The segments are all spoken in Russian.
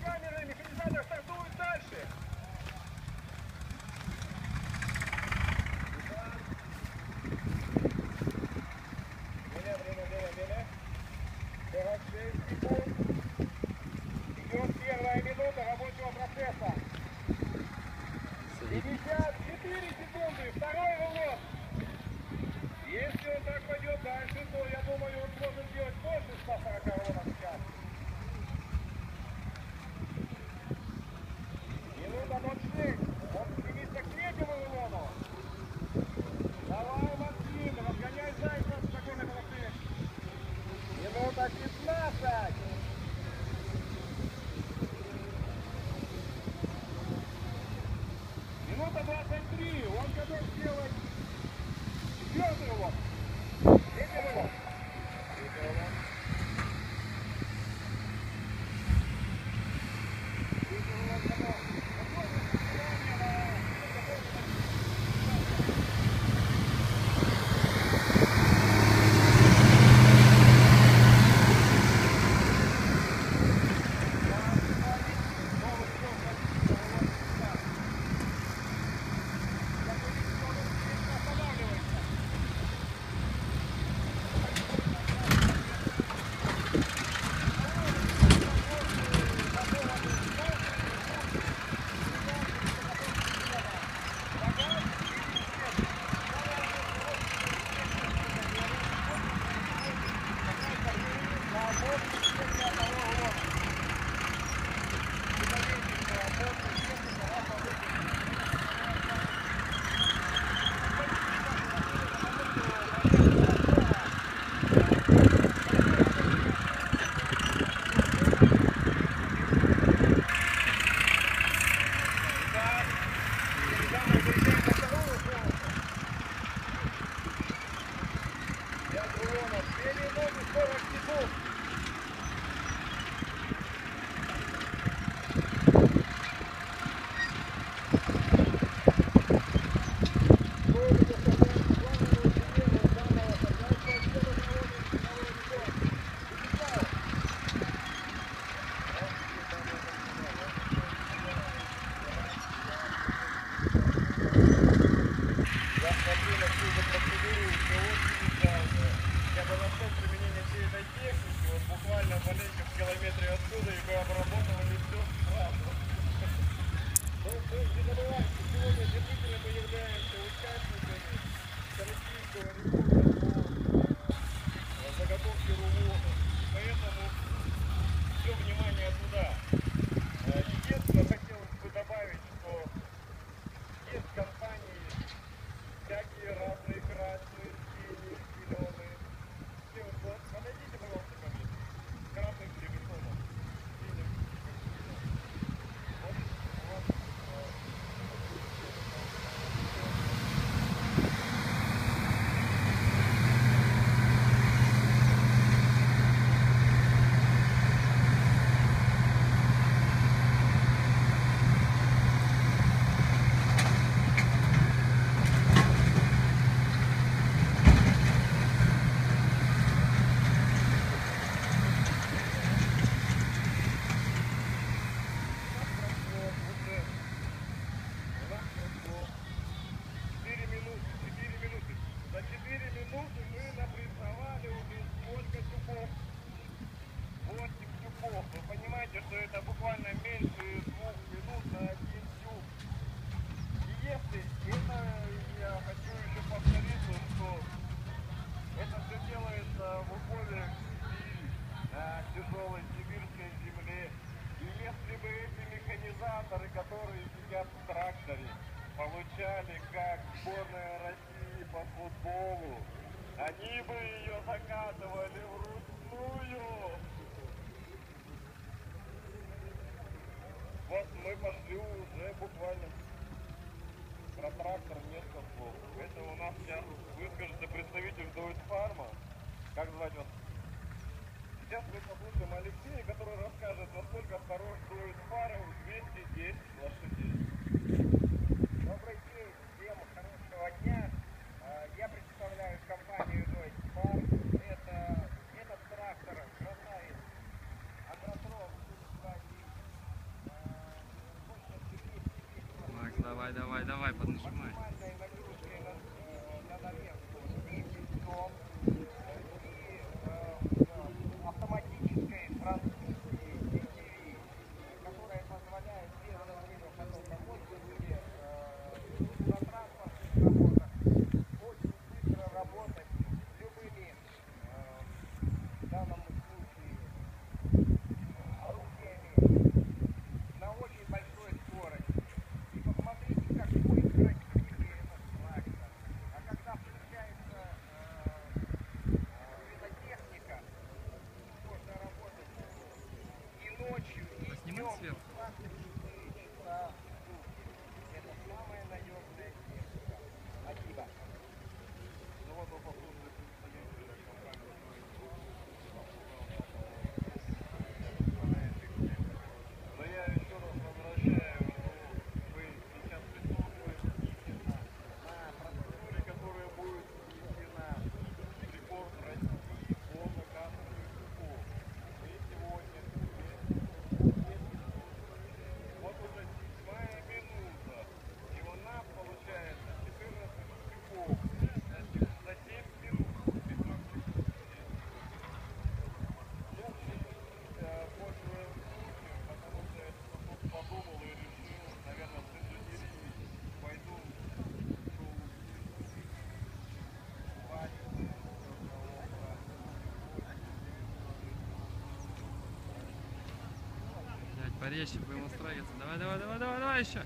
рулон выйти из смотрю на всю эту процедуру, все очень идеально. Я бы нашел применение всей этой техники, вот буквально в маленьком километре отсюда, и мы обработали все сразу. То есть не забывайте, сегодня действительно мы являемся участниками всероссийского рекорда это буквально меньше двух минут на один тюк. И если это, я хочу еще повториться, что это все делается в условиях Сибири, на тяжелой сибирской земле. И если бы эти механизаторы, которые сидят в тракторе, получали как сборная России по футболу, они бы ее закатывали вручную. Вот мы пошли уже буквально про трактор несколько слов. Это у нас сейчас выскажется представитель Дуэтфа, давай, давай, поднажимай. Порезче будем устраиваться. Давай, давай, давай, давай, давай еще.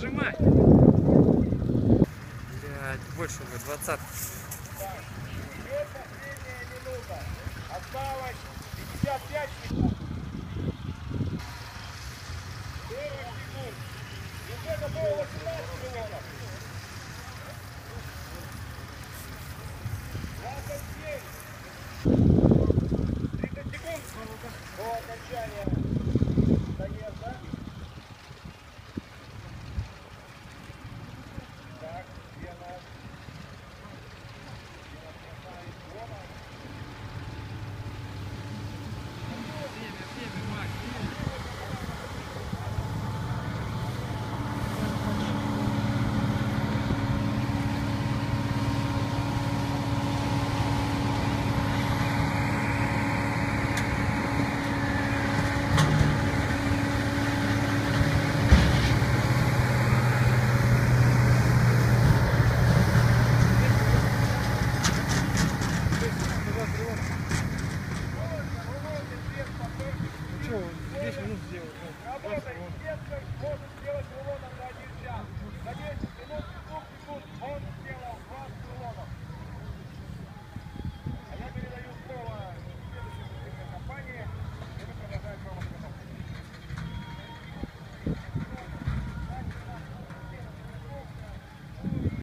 нажимай. Блядь, больше бы двадцатку. Работай, если можешь сделать